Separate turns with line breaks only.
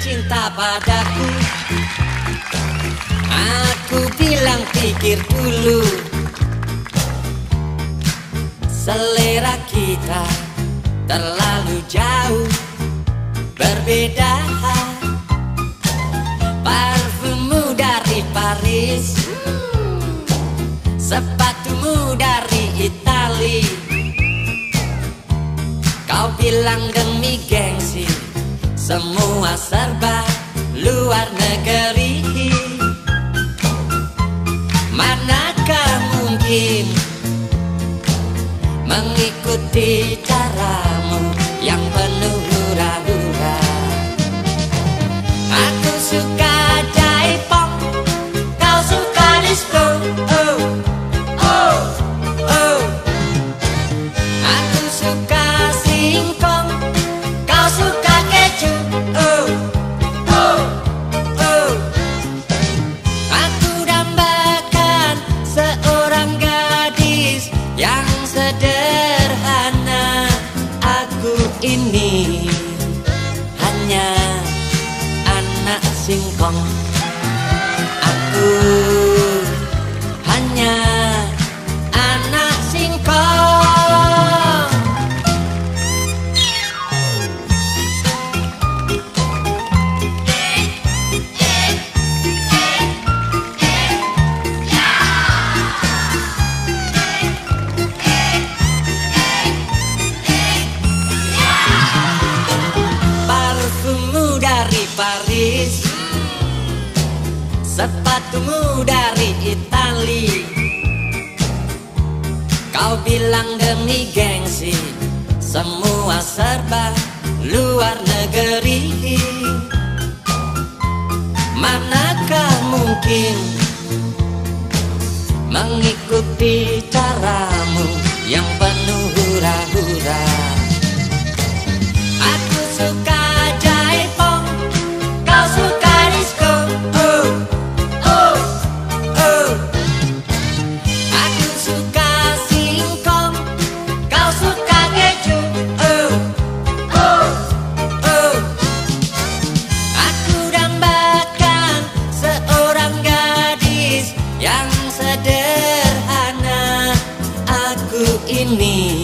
cinta padaku. Aku bilang pikir dulu. Selera kita terlalu jauh. Berbeda Parfummu dari Paris. Sepatumu dari Itali Kau bilang semua serba luar negeri. Manakah mungkin Mengikuti caramu yang penuh hura-hura ini. Hanya anak singkong. Aku Sepatumu dari Itali. Kau bilang demi gengsi Semua serba luar negeri. Manakah mungkin Mengikuti caramu yang penuh ini